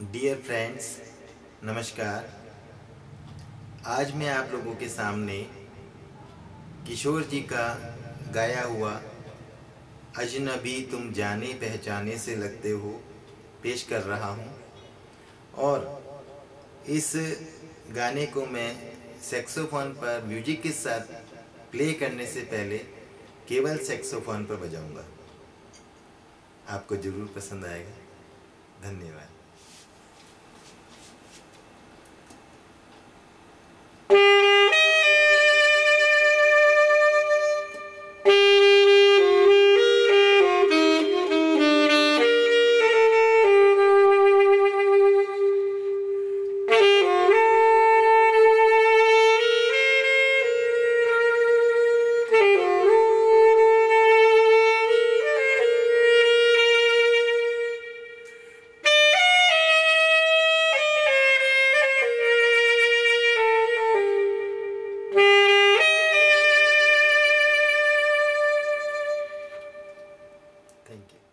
Dear friends नमस्कार। आज मैं आप लोगों के सामने किशोर जी का गाया हुआ अजनबी तुम जाने पहचाने से लगते हो पेश कर रहा हूँ। और इस गाने को मैं सेक्सोफोन पर म्यूज़िक के साथ प्ले करने से पहले केवल सेक्सोफोन पर बजाऊँगा। आपको ज़रूर पसंद आएगा। धन्यवाद। Thank you.